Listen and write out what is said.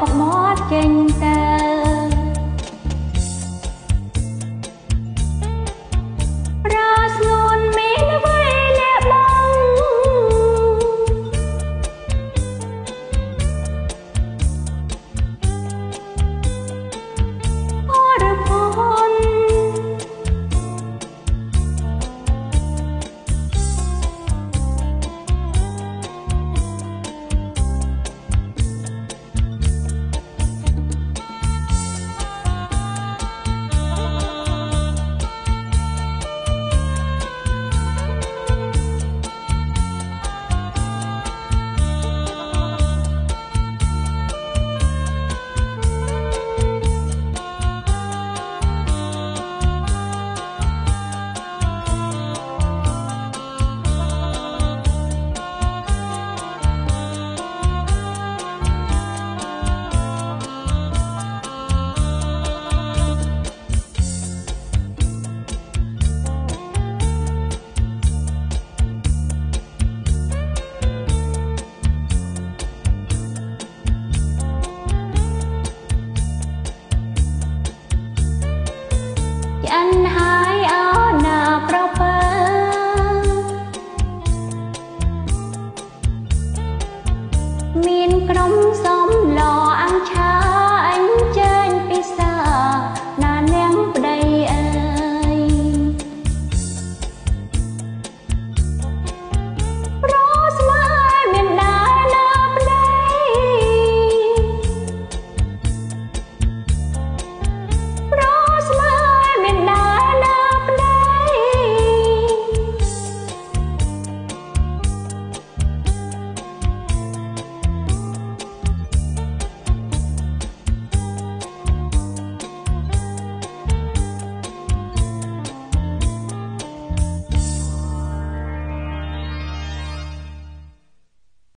บอกหมอดเก่งแต่ songs